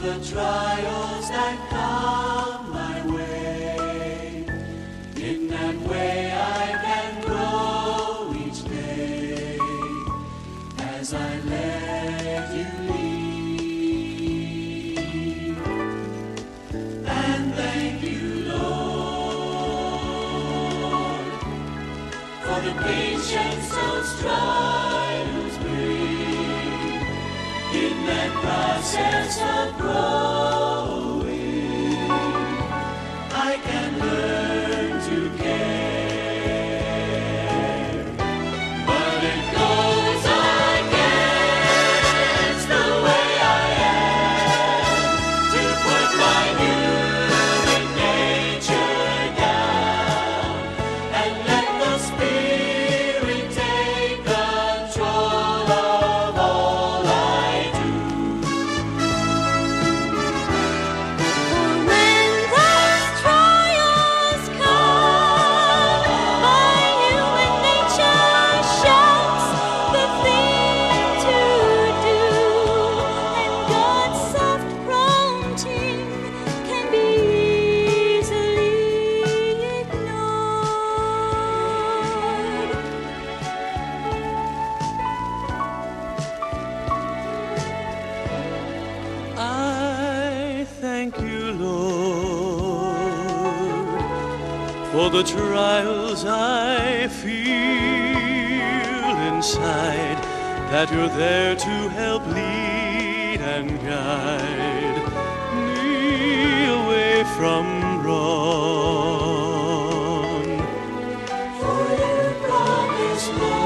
the trials that come my way. In that way I can grow each day as I let you lead. And thank you, Lord, for the patience for the trials I feel inside, that you're there to help lead and guide me away from wrong. For you promised,